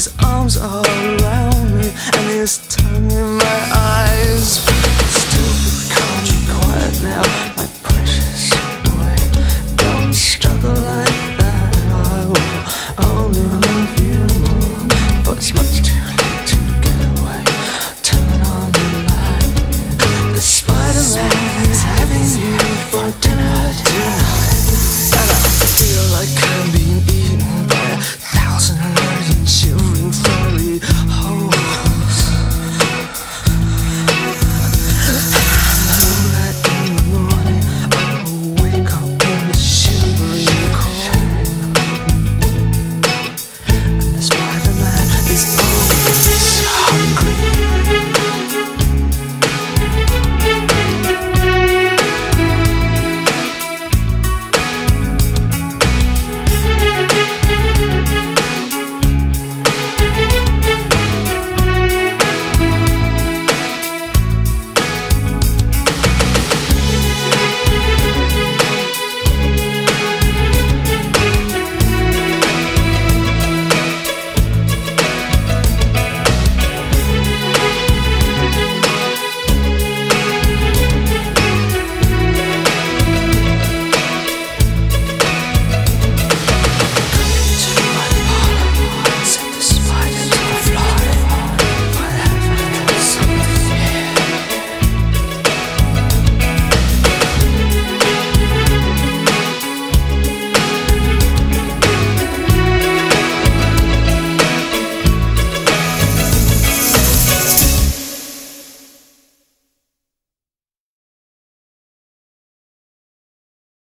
His arms all around me and his tongue in my eyes. Still can't you quiet now?